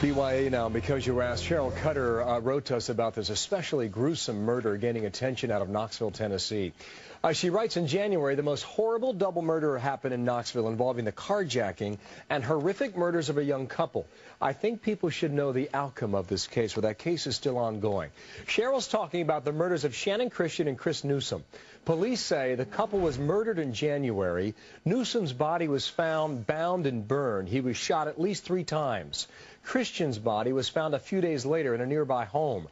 BYA now, because you asked, Cheryl Cutter uh, wrote to us about this especially gruesome murder gaining attention out of Knoxville, Tennessee. Uh, she writes in January, the most horrible double murder happened in Knoxville involving the carjacking and horrific murders of a young couple. I think people should know the outcome of this case, for that case is still ongoing. Cheryl's talking about the murders of Channon Christian and Chris Newsom. Police say the couple was murdered in January. Newsom's body was found bound and burned. He was shot at least three times. Christian's body was found a few days later in a nearby home.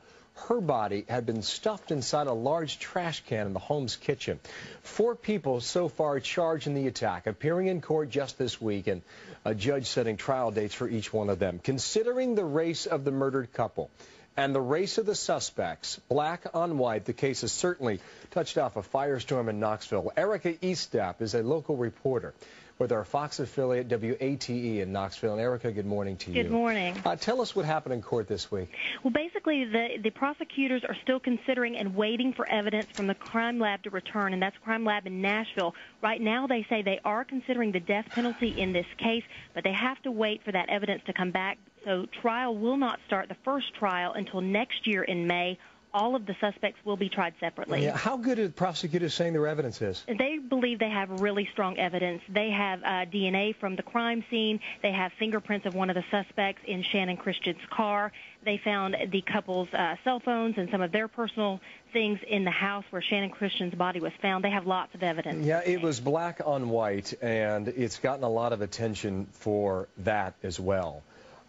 Her body had been stuffed inside a large trash can in the home's kitchen. Four people so far charged in the attack, appearing in court just this week, and a judge setting trial dates for each one of them. Considering the race of the murdered couple, and the race of the suspects, black on white, the case has certainly touched off a firestorm in Knoxville. Erica Estep is a local reporter with our Fox affiliate WATE in Knoxville. And Erica, good morning to you. Good morning. Uh, tell us what happened in court this week. Well, basically, the, the prosecutors are still considering and waiting for evidence from the crime lab to return, and that's crime lab in Nashville. Right now, they say they are considering the death penalty in this case, but they have to wait for that evidence to come back. So trial will not start the first trial until next year in May all of the suspects will be tried separately. Yeah, how good are the prosecutors saying their evidence is? They believe they have really strong evidence. They have uh, DNA from the crime scene. They have fingerprints of one of the suspects in Channon Christian's car. They found the couple's uh, cell phones and some of their personal things in the house where Channon Christian's body was found. They have lots of evidence. Yeah, it was black on white, and it's gotten a lot of attention for that as well.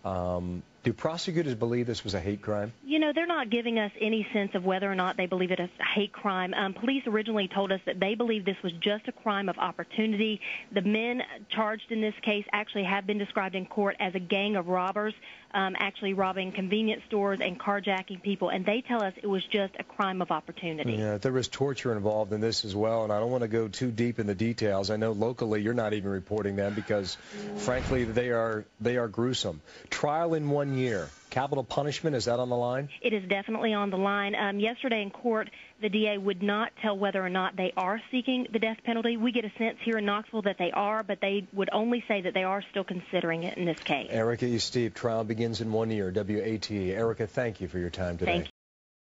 Um, do prosecutors believe this was a hate crime? You know, they're not giving us any sense of whether or not they believe it is a hate crime. Um, police originally told us that they believe this was just a crime of opportunity. The men charged in this case actually have been described in court as a gang of robbers, um, actually robbing convenience stores and carjacking people, and they tell us it was just a crime of opportunity. Yeah, there was torture involved in this as well, and I don't want to go too deep in the details. I know locally you're not even reporting them because, frankly, they are they are gruesome. Trial in one year. Capital punishment, is that on the line? It is definitely on the line. Um, yesterday in court, the DA would not tell whether or not they are seeking the death penalty. We get a sense here in Knoxville that they are, but they would only say that they are still considering it in this case. Erica E. Steve, trial begins in one year. WATE. Erica, thank you for your time today. Thank you.